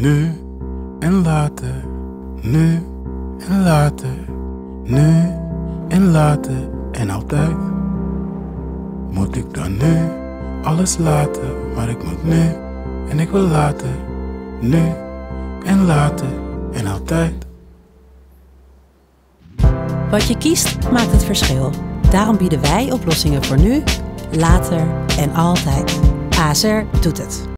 Nu en later, nu en later, nu en later en altijd. Moet ik dan nu alles laten, maar ik moet nu en ik wil later, nu en later en altijd. Wat je kiest maakt het verschil. Daarom bieden wij oplossingen voor nu, later en altijd. ASR doet het.